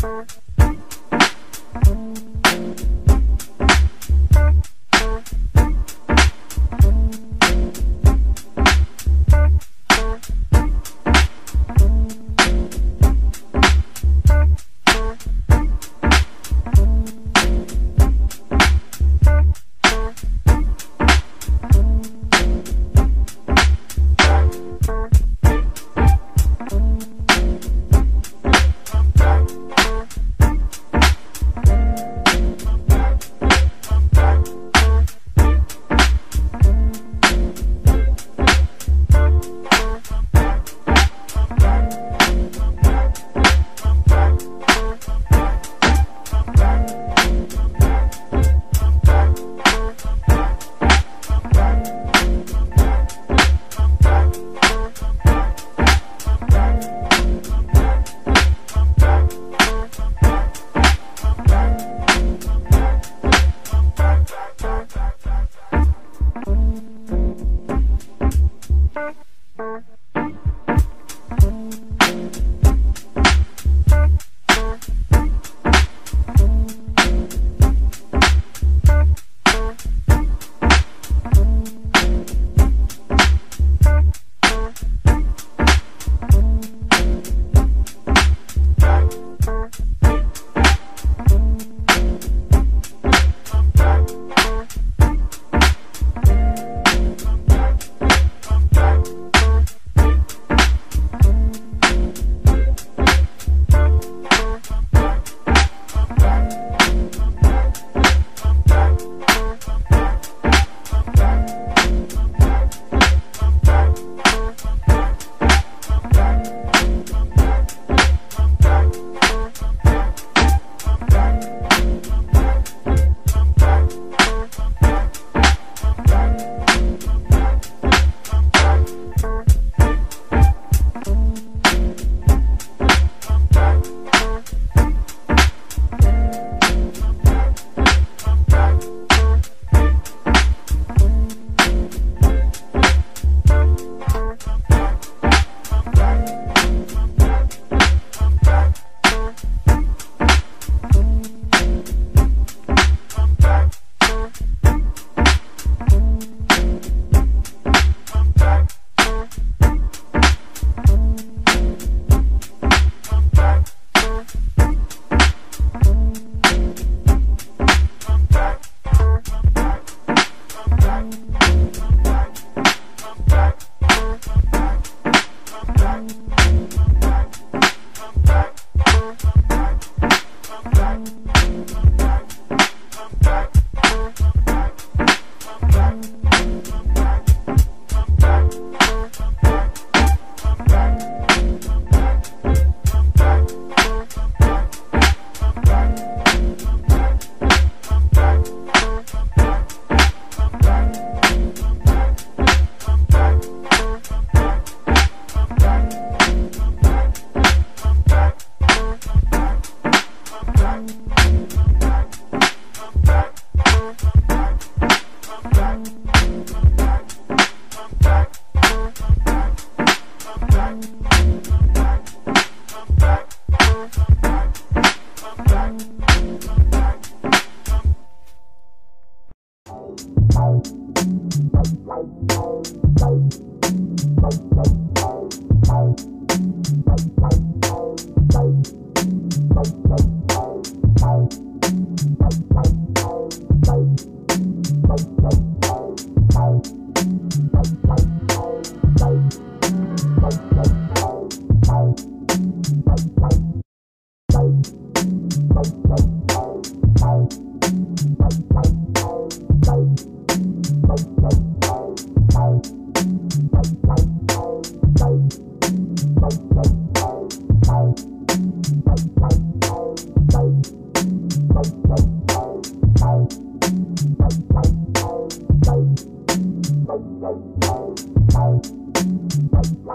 Bye.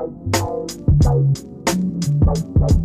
bye. bye bye bye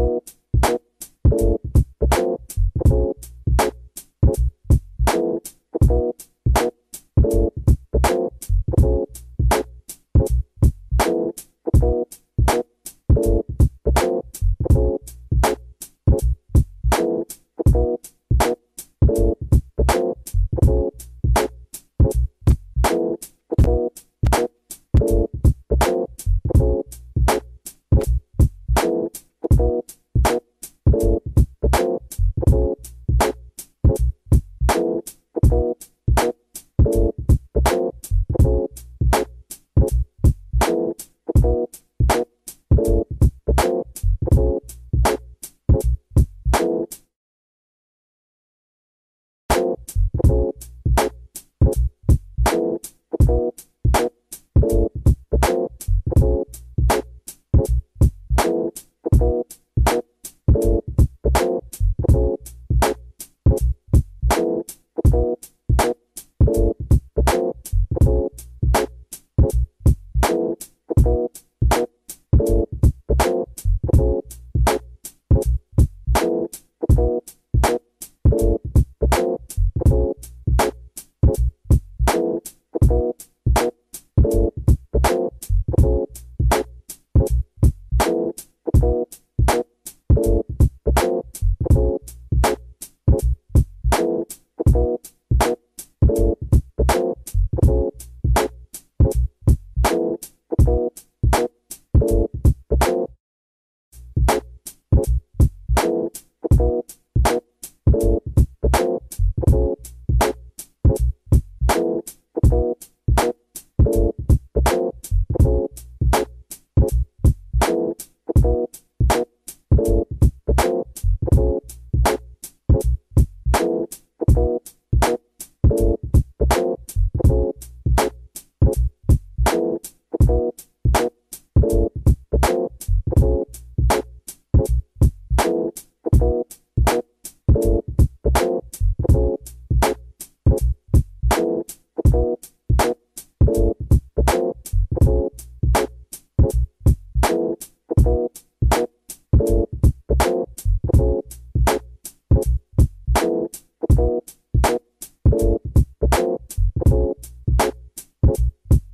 you. You